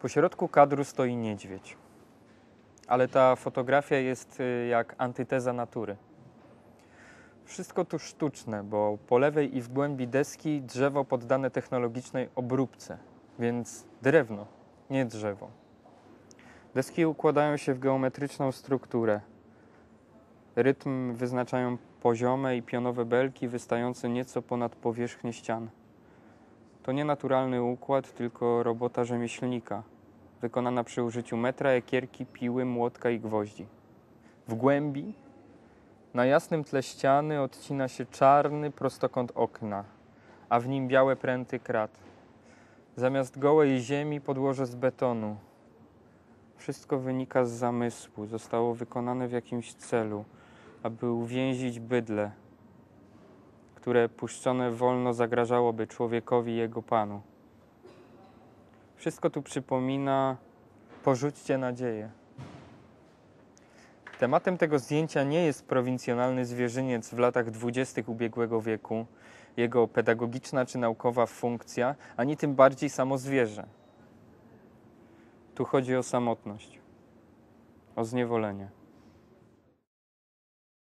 Po środku kadru stoi niedźwiedź. Ale ta fotografia jest y, jak antyteza natury. Wszystko tu sztuczne, bo po lewej i w głębi deski drzewo poddane technologicznej obróbce, więc drewno, nie drzewo. Deski układają się w geometryczną strukturę. Rytm wyznaczają poziome i pionowe belki wystające nieco ponad powierzchnię ścian. To nie naturalny układ, tylko robota rzemieślnika, wykonana przy użyciu metra, ekierki, piły, młotka i gwoździ. W głębi, na jasnym tle ściany, odcina się czarny prostokąt okna, a w nim białe pręty krat. Zamiast gołej ziemi podłoże z betonu. Wszystko wynika z zamysłu, zostało wykonane w jakimś celu, aby uwięzić bydle, które puszczone wolno zagrażałoby człowiekowi jego panu. Wszystko tu przypomina porzućcie nadzieję. Tematem tego zdjęcia nie jest prowincjonalny zwierzyniec w latach dwudziestych ubiegłego wieku, jego pedagogiczna czy naukowa funkcja, ani tym bardziej samo zwierzę. Tu chodzi o samotność, o zniewolenie.